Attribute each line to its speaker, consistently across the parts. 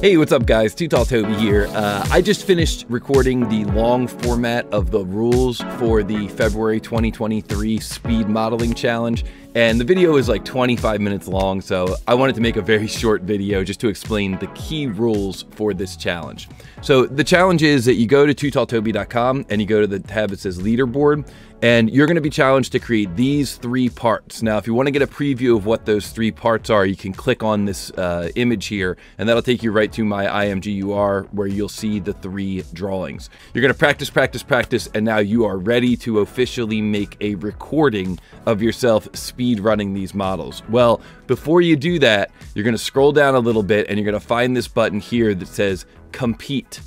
Speaker 1: Hey, what's up, guys? Too Tall Toby here. Uh, I just finished recording the long format of the rules for the February 2023 Speed Modeling Challenge, and the video is like 25 minutes long, so I wanted to make a very short video just to explain the key rules for this challenge. So the challenge is that you go to tootalltoby.com and you go to the tab that says leaderboard, and you're going to be challenged to create these three parts. Now, if you want to get a preview of what those three parts are, you can click on this uh, image here, and that'll take you right to my IMGUR where you'll see the three drawings. You're to practice, practice, practice, and now you are ready to officially make a recording of yourself speed running these models. Well, before you do that, you're to scroll down a little bit and you're to find this button here that says compete.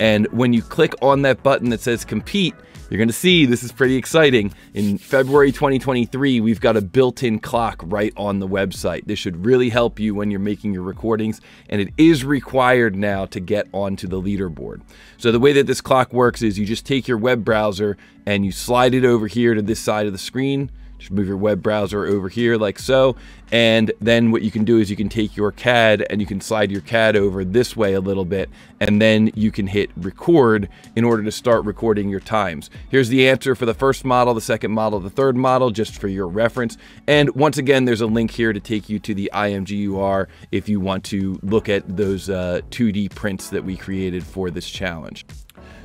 Speaker 1: And when you click on that button that says compete, you're to see this is pretty exciting. In February 2023, we've got a built in clock right on the website. This should really help you when you're making your recordings, and it is required now to get onto the leaderboard. So, the way that this clock works is you just take your web browser and you slide it over here to this side of the screen just move your web browser over here like so. And then what you can do is you can take your CAD and you can slide your CAD over this way a little bit. And then you can hit record in order to start recording your times. Here's the answer for the first model, the second model, the third model, just for your reference. And once again, there's a link here to take you to the IMGUR if you want to look at those uh, 2D prints that we created for this challenge.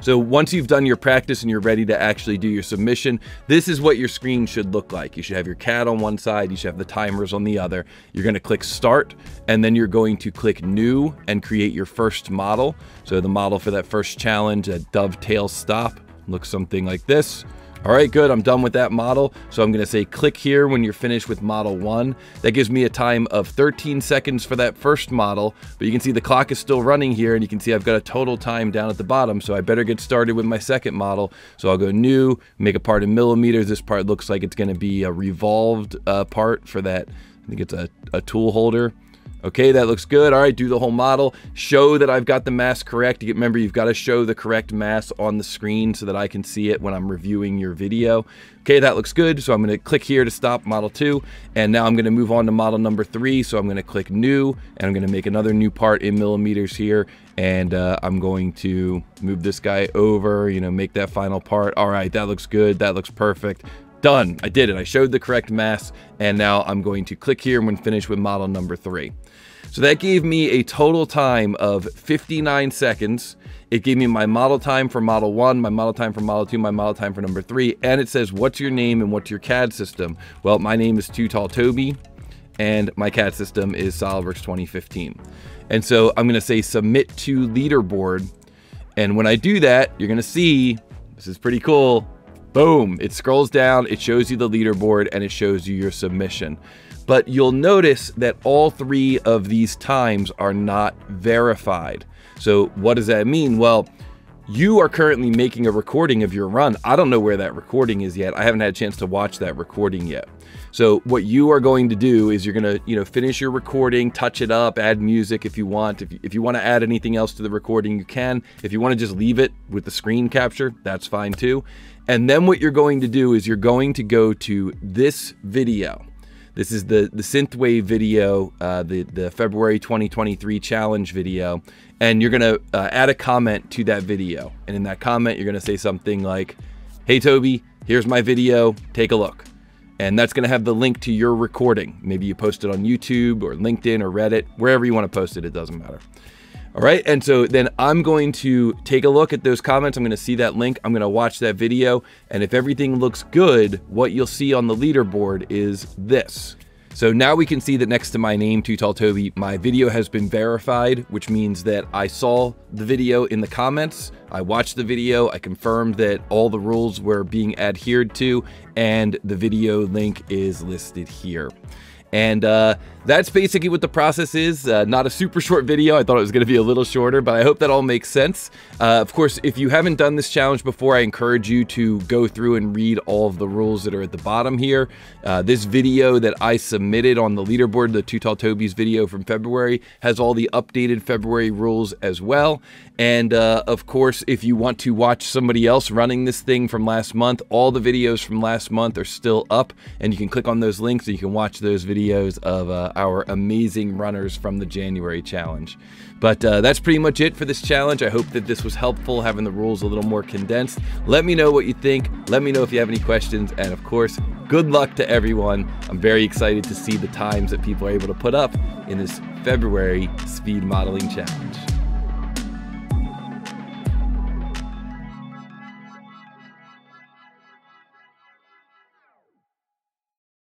Speaker 1: So once you've done your practice and you're ready to actually do your submission, this is what your screen should look like. You should have your CAD on one side, you should have the timers on the other. You're gonna click start, and then you're going to click new and create your first model. So the model for that first challenge, a dovetail stop, looks something like this. All right, good. I'm done with that model. So I'm going to say click here when you're finished with model one. That gives me a time of 13 seconds for that first model, but you can see the clock is still running here and you can see I've got a total time down at the bottom. So I better get started with my second model. So I'll go new, make a part in millimeters. This part looks like it's going to be a revolved uh, part for that. I think it's a, a tool holder. Okay, that looks good. All right, do the whole model. Show that I've got the mass correct. Remember, you've got to show the correct mass on the screen so that I can see it when I'm reviewing your video. Okay, that looks good. So I'm going to click here to stop model two. And now I'm going to move on to model number three. So I'm going to click new and I'm going to make another new part in millimeters here. And uh, I'm going to move this guy over, you know, make that final part. All right, that looks good. That looks perfect. Done. I did it. I showed the correct mass. And now I'm going to click here and finish with model number three. So that gave me a total time of 59 seconds. It gave me my model time for model one, my model time for model two, my model time for number three, and it says what's your name and what's your CAD system. Well, my name is Too Tall Toby, and my CAD system is SolidWorks 2015. And so I'm gonna say submit to leaderboard. And when I do that, you're gonna see, this is pretty cool, boom, it scrolls down, it shows you the leaderboard, and it shows you your submission but you'll notice that all three of these times are not verified. So what does that mean? Well, you are currently making a recording of your run. I don't know where that recording is yet. I haven't had a chance to watch that recording yet. So what you are going to do is you're going to, you know, finish your recording, touch it up, add music if you want. If you, if you want to add anything else to the recording, you can. If you want to just leave it with the screen capture, that's fine too. And then what you're going to do is you're going to go to this video. This is the the synthwave video, uh, the the February 2023 challenge video, and you're gonna uh, add a comment to that video. And in that comment, you're gonna say something like, "Hey Toby, here's my video. Take a look." And that's gonna have the link to your recording. Maybe you post it on YouTube or LinkedIn or Reddit, wherever you want to post it. It doesn't matter. All right, and so then I'm going to take a look at those comments. I'm going to see that link. I'm going to watch that video. And if everything looks good, what you'll see on the leaderboard is this. So now we can see that next to my name, Too Tall Toby, my video has been verified, which means that I saw the video in the comments. I watched the video, I confirmed that all the rules were being adhered to, and the video link is listed here. And uh, that's basically what the process is. Uh, not a super short video. I thought it was going to be a little shorter, but I hope that all makes sense. Uh, of course, if you haven't done this challenge before, I encourage you to go through and read all of the rules that are at the bottom here. Uh, this video that I submitted on the leaderboard, the Too Tall Toby's video from February, has all the updated February rules as well. And uh, of course, if you want to watch somebody else running this thing from last month, all the videos from last month are still up, and you can click on those links and you can watch those videos videos of uh, our amazing runners from the January challenge. But uh, that's pretty much it for this challenge. I hope that this was helpful, having the rules a little more condensed. Let me know what you think. Let me know if you have any questions. And of course, good luck to everyone. I'm very excited to see the times that people are able to put up in this February speed modeling challenge.